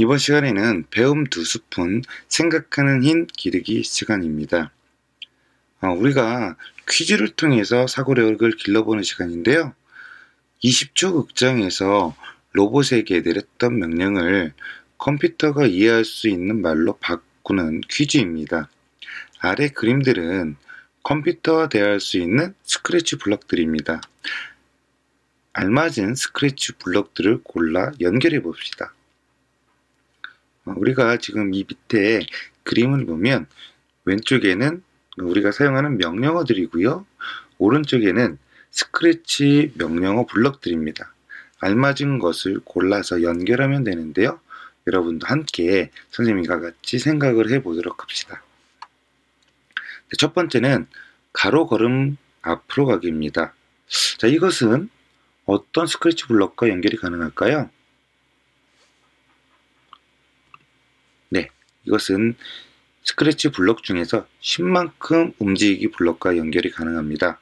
이번 시간에는 배움 두 스푼 생각하는 힘 기르기 시간입니다. 어, 우리가 퀴즈를 통해서 사고력을 길러보는 시간인데요. 20초 극장에서 로봇에게 내렸던 명령을 컴퓨터가 이해할 수 있는 말로 바꾸는 퀴즈입니다. 아래 그림들은 컴퓨터와 대화할 수 있는 스크래치 블럭들입니다. 알맞은 스크래치 블럭들을 골라 연결해 봅시다. 어, 우리가 지금 이 밑에 그림을 보면 왼쪽에는 우리가 사용하는 명령어들이고요. 오른쪽에는 스크래치 명령어 블럭들입니다. 알맞은 것을 골라서 연결하면 되는데요. 여러분도 함께 선생님과 같이 생각을 해 보도록 합시다. 네, 첫 번째는 가로 걸음 앞으로 가기입니다. 자, 이것은 어떤 스크래치 블럭과 연결이 가능할까요? 이것은 스크래치 블럭 중에서 10만큼 움직이기 블럭과 연결이 가능합니다.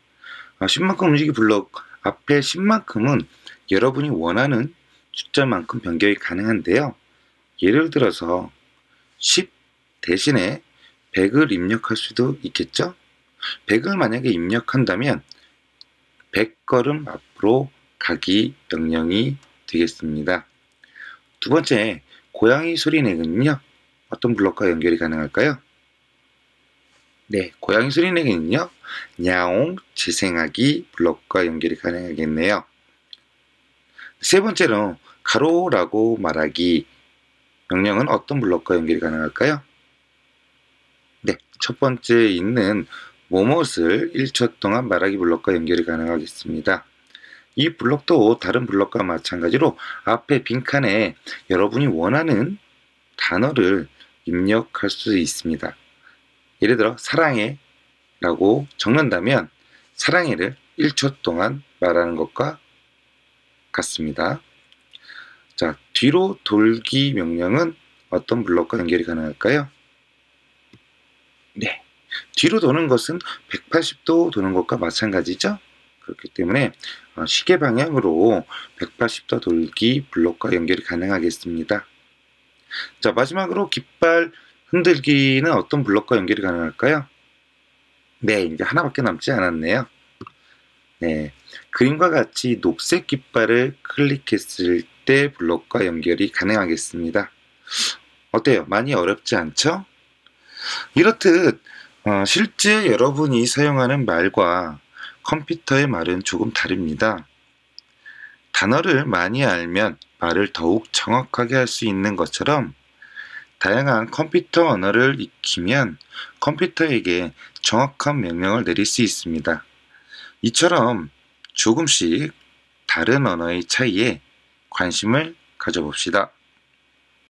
10만큼 아, 움직이기 블럭 앞에 10만큼은 여러분이 원하는 숫자만큼 변경이 가능한데요. 예를 들어서 10 대신에 100을 입력할 수도 있겠죠? 100을 만약에 입력한다면 100걸음 앞으로 가기 명령이 되겠습니다. 두 번째, 고양이 소리 내기는요. 어떤 블록과 연결이 가능할까요? 네, 고양이 소리 내기는요. 야옹 재생하기 블록과 연결이 가능하겠네요. 세 번째로 가로라고 말하기 명령은 어떤 블록과 연결이 가능할까요? 네, 첫 번째 있는 뭐뭇을 1초 동안 말하기 블록과 연결이 가능하겠습니다. 이 블록도 다른 블록과 마찬가지로 앞에 빈칸에 여러분이 원하는 단어를 입력할 수 있습니다. 예를 들어 사랑해 라고 적는다면 사랑해를 1초 동안 말하는 것과 같습니다. 자, 뒤로 돌기 명령은 어떤 블록과 연결이 가능할까요? 네. 뒤로 도는 것은 180도 도는 것과 마찬가지죠? 그렇기 때문에 어, 시계 방향으로 180도 돌기 블록과 연결이 가능하겠습니다. 자, 마지막으로 깃발 흔들기는 어떤 블록과 연결이 가능할까요? 네, 이제 하나밖에 남지 않았네요. 네, 그림과 같이 녹색 깃발을 클릭했을 때 블록과 연결이 가능하겠습니다. 어때요? 많이 어렵지 않죠? 이렇듯 어, 실제 여러분이 사용하는 말과 컴퓨터의 말은 조금 다릅니다. 단어를 많이 알면 말을 더욱 정확하게 할 수 있는 것처럼 다양한 컴퓨터 언어를 익히면 컴퓨터에게 정확한 명령을 내릴 수 있습니다. 이처럼 조금씩 다른 언어의 차이에 관심을 가져봅시다.